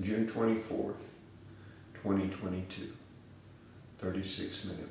June 24th, 2022. 36 minute.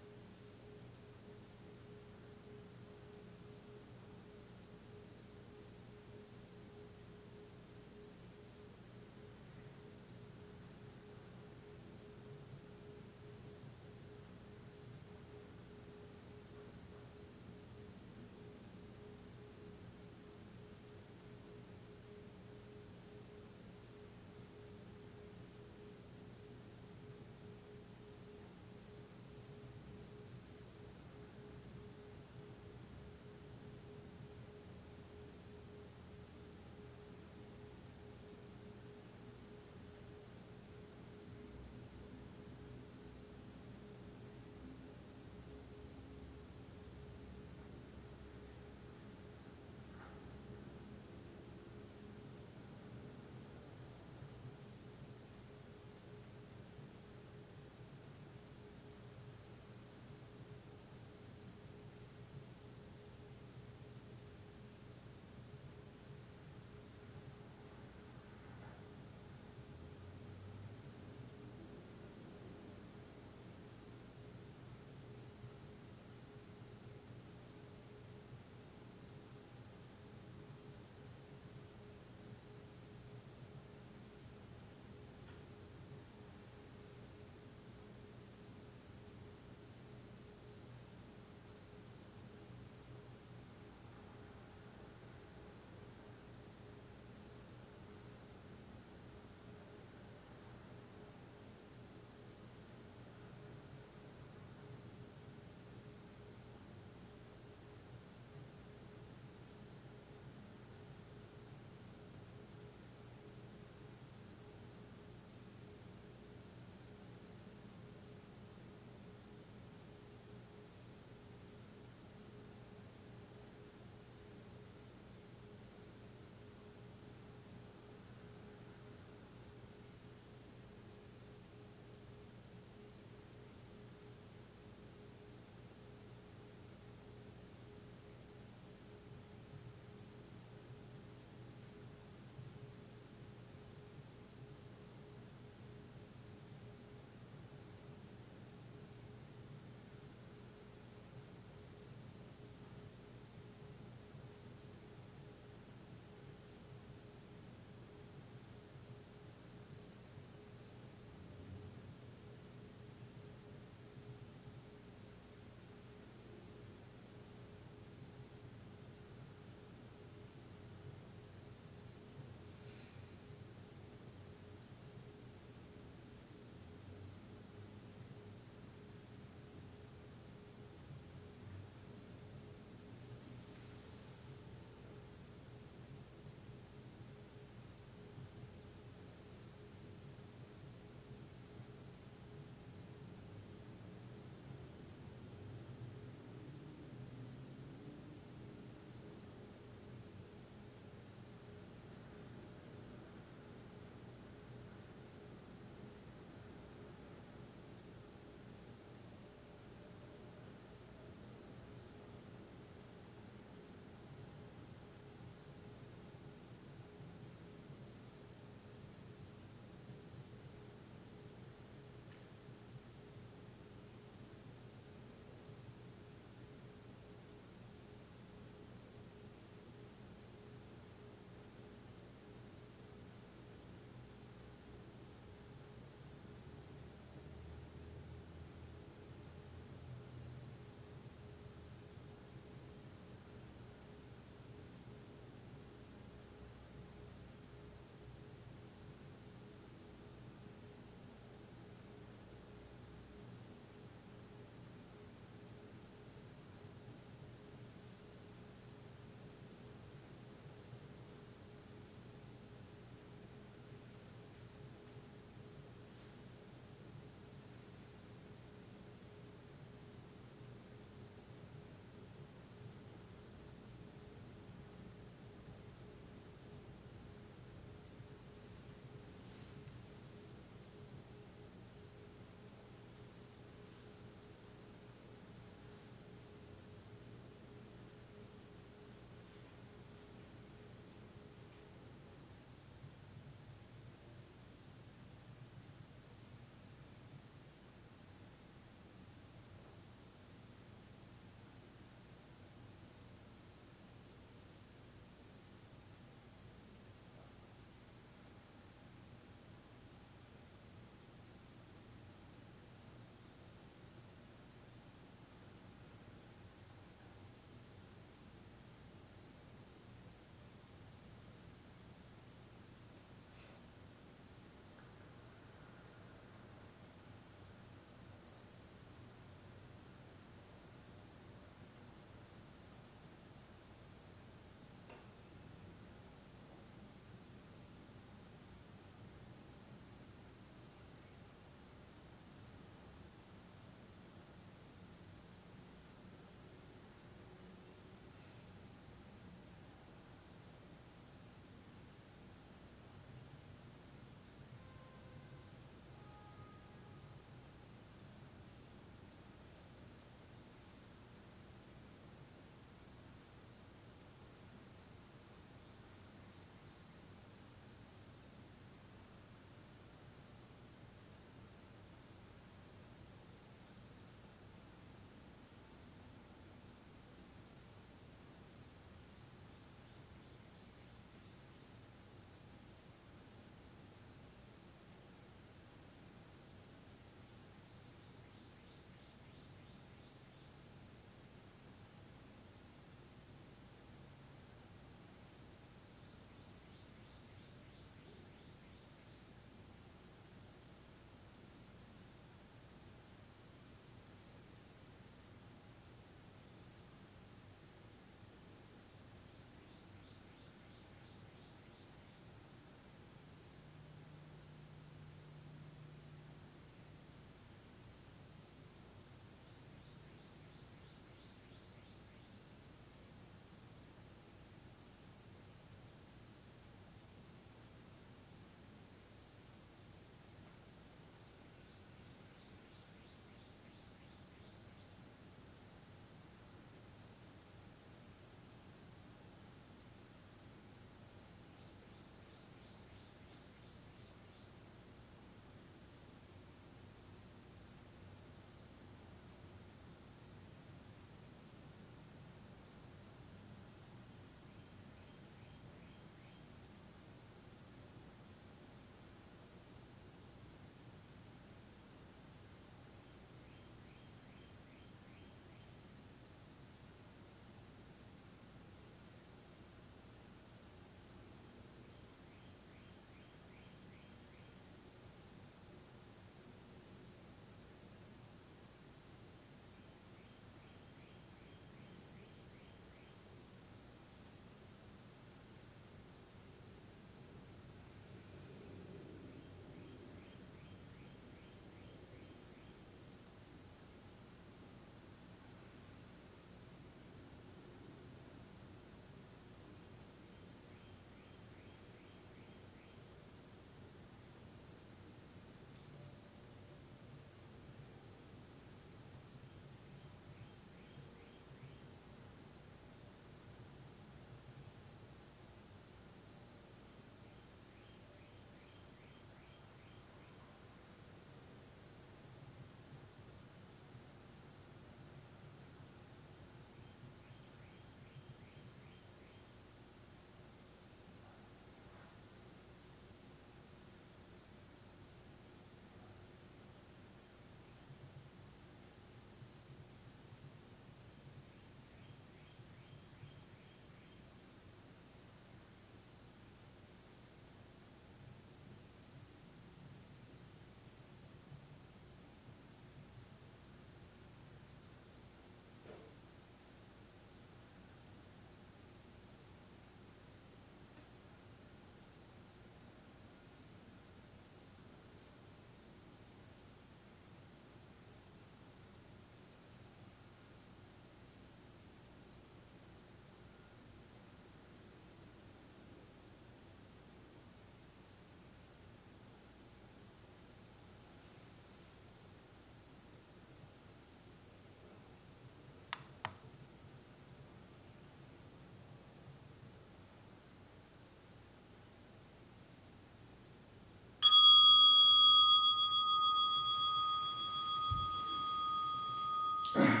Yes.